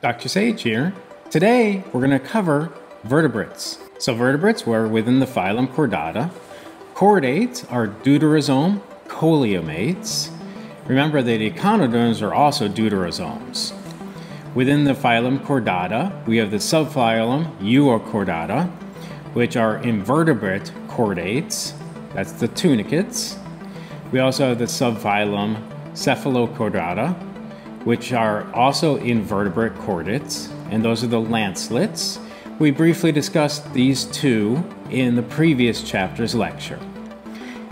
Dr. Sage here. Today we're going to cover vertebrates. So vertebrates were within the phylum Chordata. Chordates are deuterostome coelomates. Remember that echinoderms are also deuterostomes. Within the phylum Chordata, we have the subphylum Urochordata, which are invertebrate chordates. That's the tunicates. We also have the subphylum Cephalochordata, which are also invertebrate chordates, and those are the lancelets. We briefly discussed these two in the previous chapter's lecture.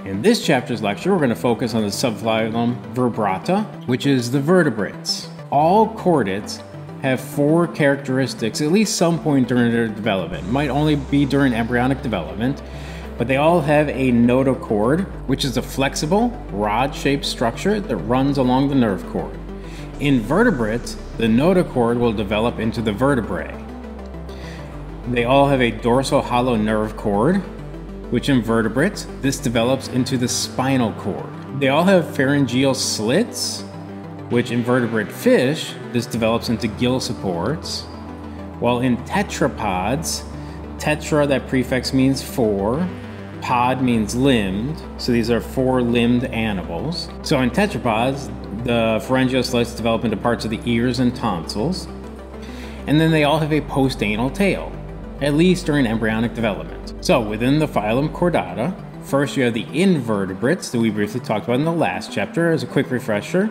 In this chapter's lecture, we're going to focus on the subphylum Vertebrata, which is the vertebrates. All chordates have four characteristics at least some point during their development. It might only be during embryonic development, but they all have a notochord, which is a flexible, rod-shaped structure that runs along the nerve cord. In vertebrates, the notochord will develop into the vertebrae. They all have a dorsal hollow nerve cord, which in vertebrates, this develops into the spinal cord. They all have pharyngeal slits, which in vertebrate fish, this develops into gill supports. While in tetrapods, tetra, that prefix means four, pod means limbed, so these are four limbed animals. So in tetrapods, the pharyngeal slits develop into parts of the ears and tonsils. And then they all have a postanal tail, at least during embryonic development. So within the phylum Chordata, first you have the invertebrates that we briefly talked about in the last chapter. As a quick refresher,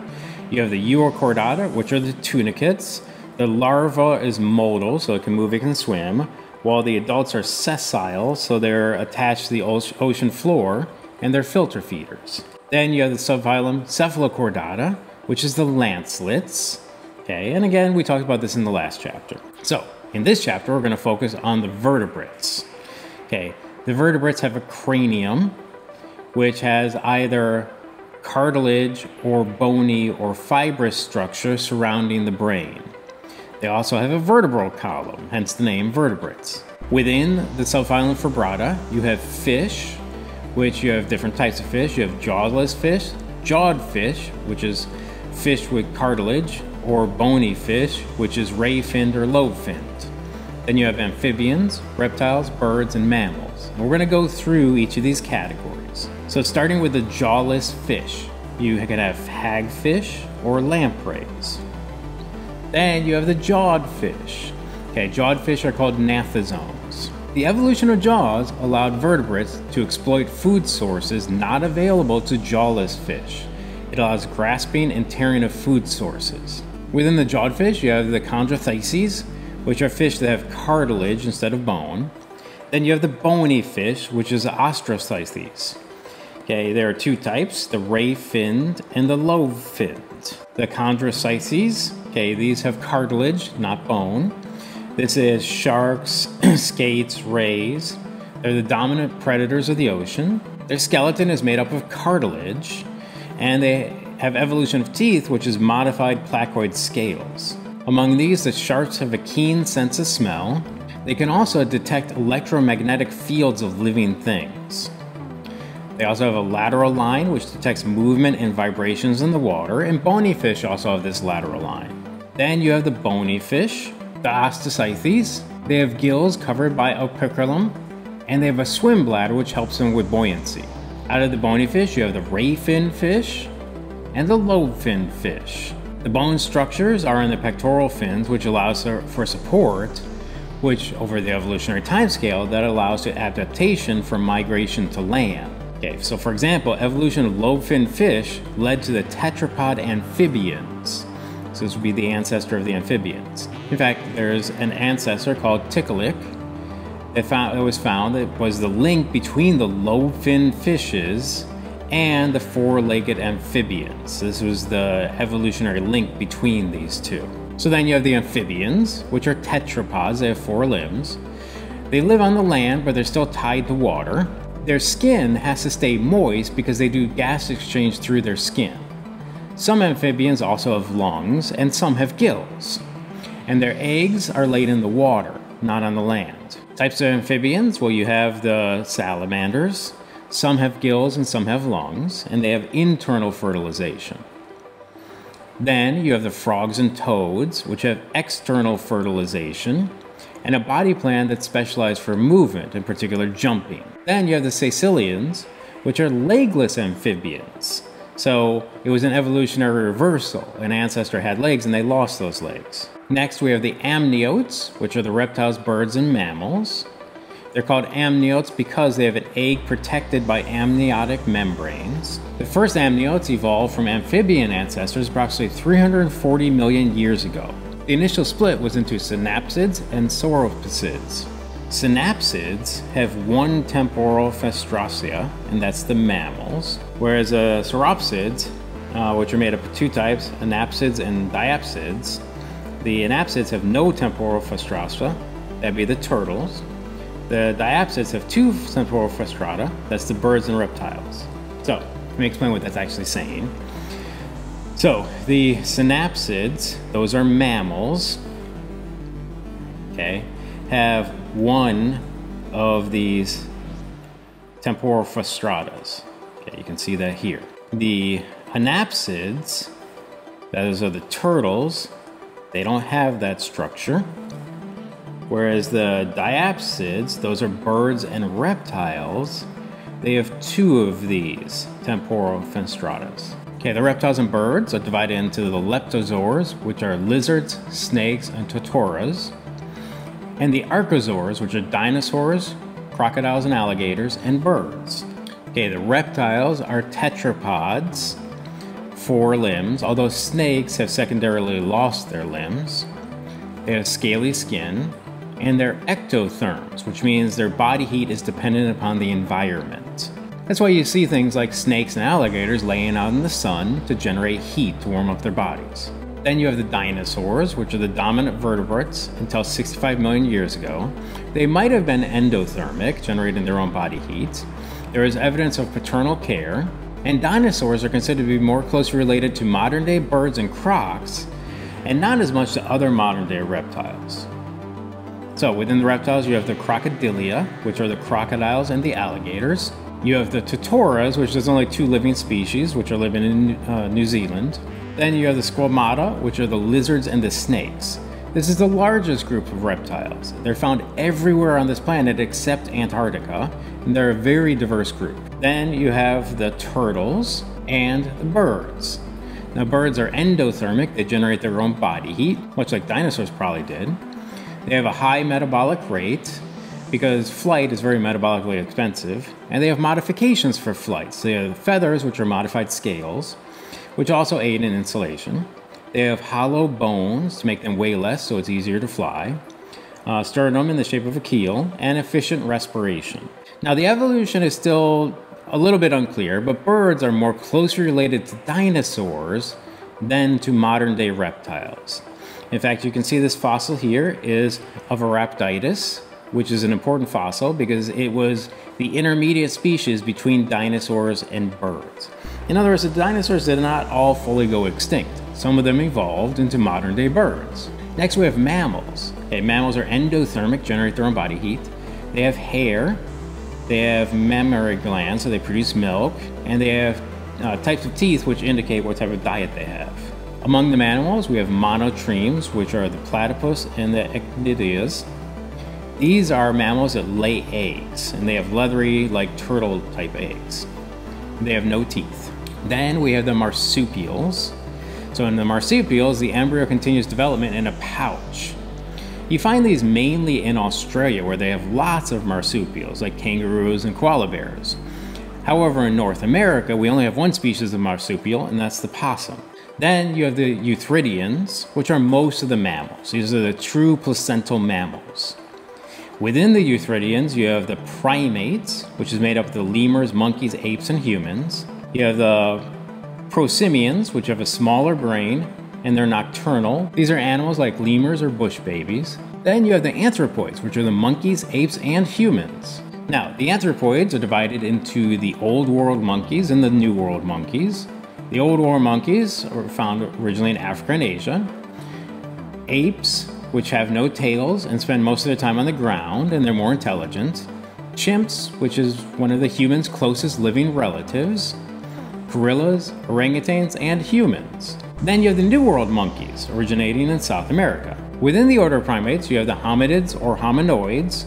you have the Urochordata, which are the tunicates. The larva is motile, so it can move, it can swim, while the adults are sessile, so they're attached to the ocean floor, and they're filter feeders. Then you have the subphylum Cephalochordata, which is the lancelets. Okay, and again, we talked about this in the last chapter. So, in this chapter, we're going to focus on the vertebrates. Okay, the vertebrates have a cranium, which has either cartilage or bony or fibrous structure surrounding the brain. They also have a vertebral column, hence the name vertebrates. Within the subphylum Vertebrata, you have fish, which you have different types of fish. You have jawless fish, jawed fish, which is fish with cartilage, or bony fish, which is ray-finned or lobe-finned. Then you have amphibians, reptiles, birds, and mammals. And we're going to go through each of these categories. So starting with the jawless fish, you can have hagfish or lampreys. Then you have the jawed fish. Okay, jawed fish are called gnathostomes. The evolution of jaws allowed vertebrates to exploit food sources not available to jawless fish. Allows grasping and tearing of food sources. Within the jawed fish, you have the Chondrichthyes, which are fish that have cartilage instead of bone. Then you have the bony fish, which is the. Okay, there are two types, the ray-finned and the lobe-finned. The Chondrichthyes, okay, these have cartilage, not bone. This is sharks, skates, rays. They're the dominant predators of the ocean. Their skeleton is made up of cartilage, and they have evolution of teeth, which is modified placoid scales. Among these, the sharks have a keen sense of smell. They can also detect electromagnetic fields of living things. They also have a lateral line, which detects movement and vibrations in the water, and bony fish also have this lateral line. Then you have the bony fish, the Osteichthyes. They have gills covered by operculum, and they have a swim bladder which helps them with buoyancy. Out of the bony fish, you have the ray fin fish and the lobe fin fish. The bone structures are in the pectoral fins, which allows for support, which over the evolutionary timescale, that allows to adaptation for migration to land. Okay, so for example, evolution of lobe fin fish led to the tetrapod amphibians. So this would be the ancestor of the amphibians. In fact, there's an ancestor called Tiktaalik that, found, was found that was the link between the lobe-finned fishes and the four-legged amphibians. This was the evolutionary link between these two. So then you have the amphibians, which are tetrapods, they have four limbs. They live on the land, but they're still tied to water. Their skin has to stay moist because they do gas exchange through their skin. Some amphibians also have lungs, and some have gills. And their eggs are laid in the water, not on the land. Types of amphibians, well, you have the salamanders. Some have gills and some have lungs, and they have internal fertilization. Then you have the frogs and toads, which have external fertilization, and a body plan that's specialized for movement, in particular jumping. Then you have the caecilians, which are legless amphibians. So it was an evolutionary reversal. An ancestor had legs and they lost those legs. Next, we have the amniotes, which are the reptiles, birds, and mammals. They're called amniotes because they have an egg protected by amniotic membranes. The first amniotes evolved from amphibian ancestors approximately 340 million years ago. The initial split was into synapsids and sauropsids. Synapsids have one temporal festosia, and that's the mammals, whereas uh, sauropsids, uh, which are made up of two types, anapsids and diapsids, the anapsids have no temporal festosia, that'd be the turtles, the diapsids have two temporal festrata, that's the birds and reptiles. So, let me explain what that's actually saying. So, the synapsids, those are mammals, okay, have one of these temporal festratas. Okay, you can see that here. The anapsids, those are the turtles, they don't have that structure. Whereas the diapsids, those are birds and reptiles, they have two of these temporal festratas. Okay, the reptiles and birds are divided into the lepidosaurs, which are lizards, snakes, and tuataras, and the archosaurs, which are dinosaurs, crocodiles and alligators, and birds. Okay, the reptiles are tetrapods, four limbs, although snakes have secondarily lost their limbs. They have scaly skin, and they're ectotherms, which means their body heat is dependent upon the environment. That's why you see things like snakes and alligators laying out in the sun to generate heat to warm up their bodies. Then you have the dinosaurs, which are the dominant vertebrates until 65 million years ago. They might have been endothermic, generating their own body heat. There is evidence of paternal care, and dinosaurs are considered to be more closely related to modern day birds and crocs, and not as much to other modern day reptiles. So within the reptiles, you have the crocodilia, which are the crocodiles and the alligators. You have the tuataras, which there's only two living species, which are living in uh, New Zealand. Then you have the squamata, which are the lizards and the snakes. This is the largest group of reptiles. They're found everywhere on this planet except Antarctica, and they're a very diverse group. Then you have the turtles and the birds. Now, birds are endothermic, they generate their own body heat, much like dinosaurs probably did. They have a high metabolic rate because flight is very metabolically expensive, and they have modifications for flight. So they have feathers, which are modified scales, which also aid in insulation. They have hollow bones to make them weigh less so it's easier to fly, uh, sternum in the shape of a keel, and efficient respiration. Now, the evolution is still a little bit unclear, but birds are more closely related to dinosaurs than to modern day reptiles. In fact, you can see this fossil here is of Archaeopteryx, which is an important fossil because it was the intermediate species between dinosaurs and birds. In other words, the dinosaurs did not all fully go extinct. Some of them evolved into modern day birds. Next, we have mammals. Okay, mammals are endothermic, generate their own body heat. They have hair, they have mammary glands, so they produce milk, and they have uh, types of teeth which indicate what type of diet they have. Among the mammals, we have monotremes, which are the platypus and the echidnas. These are mammals that lay eggs, and they have leathery, like turtle type eggs. They have no teeth. Then we have the marsupials. So in the marsupials, the embryo continues development in a pouch. You find these mainly in Australia, where they have lots of marsupials, like kangaroos and koala bears. However, in North America, we only have one species of marsupial, and that's the possum. Then you have the eutherians, which are most of the mammals. These are the true placental mammals. Within the eutherians, you have the primates, which is made up of the lemurs, monkeys, apes, and humans. You have the prosimians, which have a smaller brain and they're nocturnal. These are animals like lemurs or bush babies. Then you have the anthropoids, which are the monkeys, apes, and humans. Now, the anthropoids are divided into the Old World monkeys and the New World monkeys. The old World monkeys were found originally in Africa and Asia. Apes, which have no tails and spend most of their time on the ground and they're more intelligent. Chimps, which is one of the human's closest living relatives. Gorillas, orangutans, and humans. Then you have the New World monkeys, originating in South America. Within the order of primates, you have the hominids or hominoids,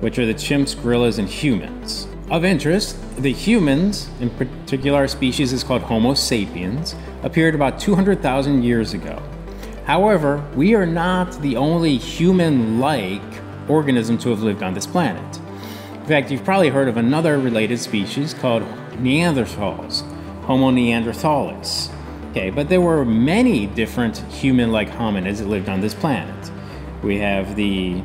which are the chimps, gorillas, and humans. Of interest, the humans, in particular our species is called Homo sapiens, appeared about 200,000 years ago. However, we are not the only human-like organism to have lived on this planet. In fact, you've probably heard of another related species called Neanderthals, Homo neanderthalis. Okay, but there were many different human-like hominids that lived on this planet. We have the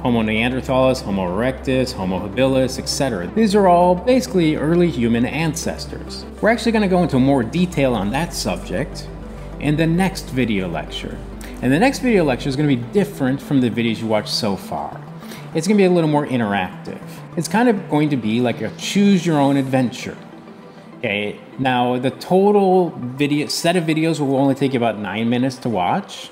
Homo neanderthalis, Homo erectus, Homo habilis, etc. These are all basically early human ancestors. We're actually going to go into more detail on that subject in the next video lecture. And the next video lecture is going to be different from the videos you watched so far. It's going to be a little more interactive. It's kind of going to be like a choose your own adventure. Okay, now the total video set of videos will only take you about nine minutes to watch.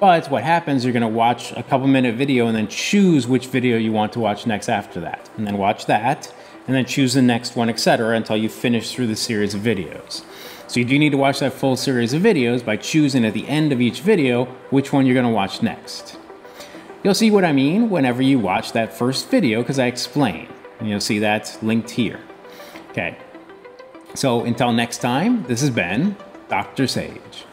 But what happens, you're gonna watch a couple minute video and then choose which video you want to watch next after that. And then watch that, and then choose the next one, etc. until you finish through the series of videos. So you do need to watch that full series of videos by choosing at the end of each video which one you're gonna watch next. You'll see what I mean whenever you watch that first video because I explain. And you'll see that linked here. Okay. So until next time, this has been Dr. Sage.